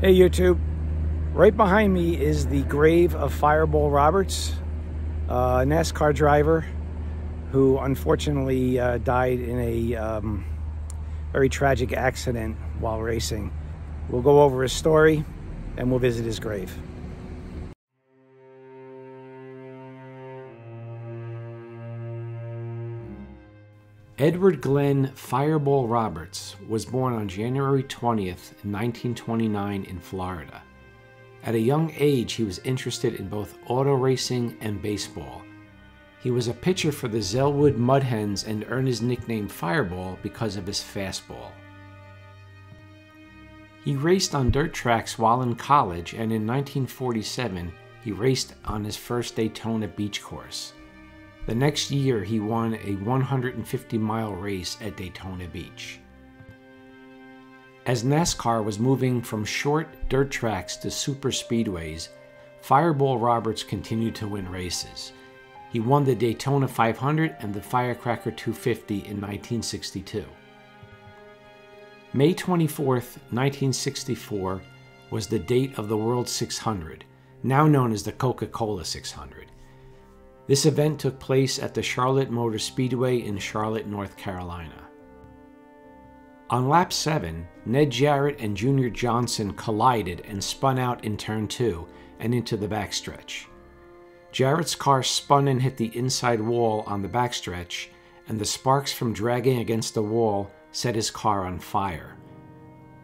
Hey YouTube, right behind me is the grave of Fireball Roberts, a NASCAR driver who unfortunately uh, died in a um, very tragic accident while racing. We'll go over his story and we'll visit his grave. Edward Glenn Fireball Roberts was born on January 20th, 1929 in Florida. At a young age, he was interested in both auto racing and baseball. He was a pitcher for the Zellwood Mudhens and earned his nickname Fireball because of his fastball. He raced on dirt tracks while in college, and in 1947, he raced on his first Daytona Beach course. The next year, he won a 150 mile race at Daytona Beach. As NASCAR was moving from short dirt tracks to super speedways, Fireball Roberts continued to win races. He won the Daytona 500 and the Firecracker 250 in 1962. May 24, 1964 was the date of the World 600, now known as the Coca Cola 600. This event took place at the Charlotte Motor Speedway in Charlotte, North Carolina. On lap 7, Ned Jarrett and Junior Johnson collided and spun out in turn 2 and into the backstretch. Jarrett's car spun and hit the inside wall on the backstretch, and the sparks from dragging against the wall set his car on fire.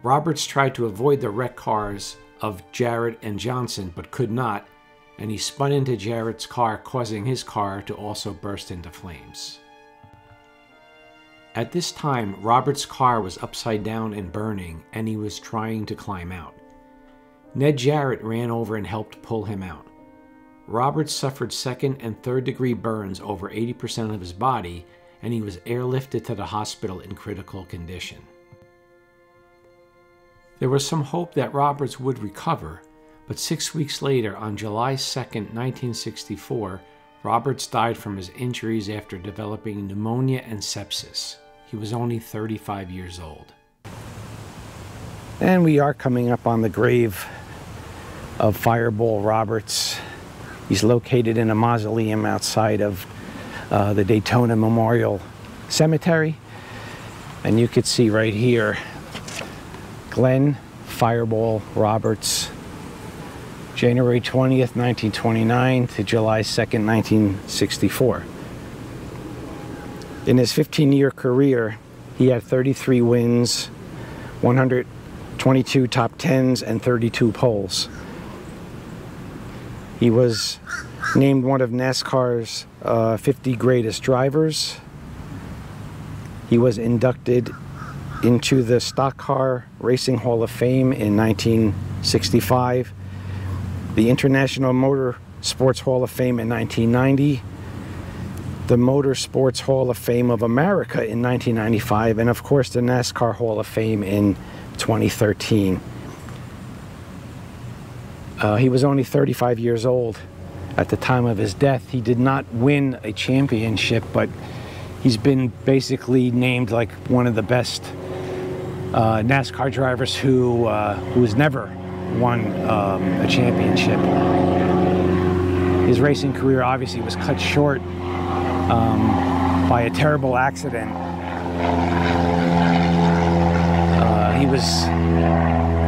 Roberts tried to avoid the wrecked cars of Jarrett and Johnson but could not and he spun into Jarrett's car, causing his car to also burst into flames. At this time, Robert's car was upside down and burning, and he was trying to climb out. Ned Jarrett ran over and helped pull him out. Roberts suffered second and third degree burns over 80% of his body, and he was airlifted to the hospital in critical condition. There was some hope that Roberts would recover, but six weeks later, on July 2, 1964, Roberts died from his injuries after developing pneumonia and sepsis. He was only 35 years old. And we are coming up on the grave of Fireball Roberts. He's located in a mausoleum outside of uh, the Daytona Memorial Cemetery. And you can see right here Glenn Fireball Roberts January 20th, 1929 to July 2nd, 1964. In his 15 year career, he had 33 wins, 122 top 10s, and 32 poles. He was named one of NASCAR's uh, 50 greatest drivers. He was inducted into the Stock Car Racing Hall of Fame in 1965 the International Motor Sports Hall of Fame in 1990, the Motor Sports Hall of Fame of America in 1995, and of course the NASCAR Hall of Fame in 2013. Uh, he was only 35 years old at the time of his death. He did not win a championship, but he's been basically named like one of the best uh, NASCAR drivers who uh, who's never won um, a championship. His racing career obviously was cut short um, by a terrible accident. Uh, he was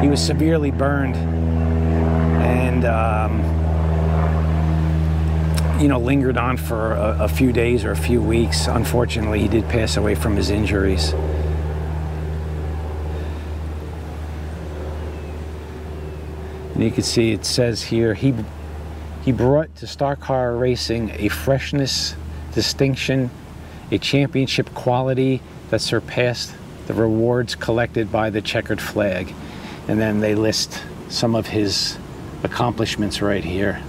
he was severely burned and um, you know lingered on for a, a few days or a few weeks. Unfortunately, he did pass away from his injuries. And you can see it says here, he, he brought to Stock Car Racing a freshness, distinction, a championship quality that surpassed the rewards collected by the checkered flag. And then they list some of his accomplishments right here.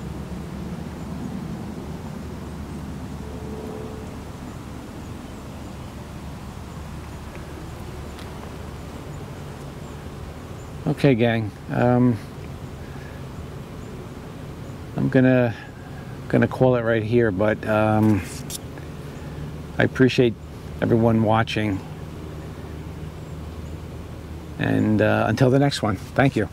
Okay, gang. Um, I'm gonna gonna call it right here, but um, I appreciate everyone watching. And uh, until the next one, thank you.